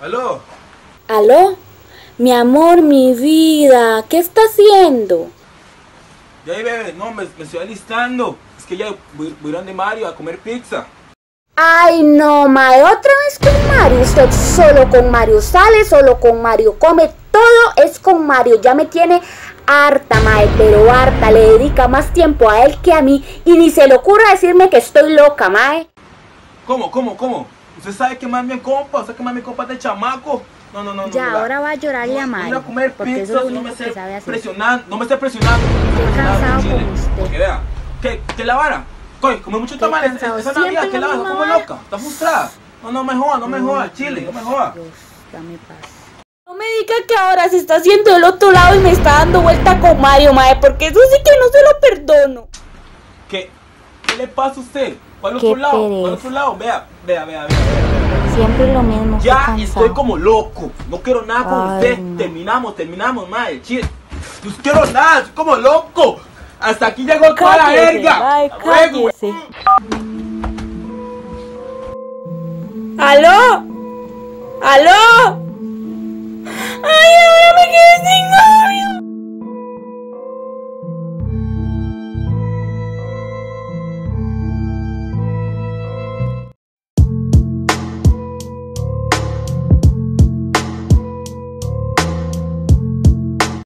¿Aló? ¿Aló? Mi amor, mi vida, ¿qué está haciendo? Ya bebé, no, me, me estoy alistando. Es que ya voy, voy a Mario a comer pizza. Ay, no, mae, otra vez con Mario. Usted solo con Mario sale, solo con Mario come, todo es con Mario. Ya me tiene harta, mae, pero harta. Le dedica más tiempo a él que a mí y ni se le ocurra decirme que estoy loca, mae. ¿Cómo, cómo, cómo? Usted sabe que más mi compa, usted que más mi compa de chamaco. No, no, no, no. Ya, ahora va a llorarle a No, Mae, voy a comer porque eso pizza, es lo no me que esté sabe hacer. presionando, no me esté presionando. no Estoy cansado chile. con usted. Porque vea, ¿qué, qué la vara? Coy, come mucho tamales cansado, esa siempre Navidad, ¿qué la la vara? misma ¿Cómo vara. loca? ¿Está frustrada? No, no me joda, no me joda, chile, no me joda. Dios, dame paz. No me diga que ahora se está haciendo del otro lado y me está dando vuelta con Mario, mae, porque eso sí que no se lo perdono. ¿Qué, qué le pasa a usted? ¿Cuál Qué otro lado? ¿Cuál pereza. otro lado? Vea, vea, vea, vea. Siempre lo mismo. Ya estoy como loco. No quiero nada con Ay, usted. no. Terminamos, terminamos, madre. Chile. No quiero nada, estoy como loco. Hasta aquí llegó toda la verga. luego. ¿Aló? ¿Aló?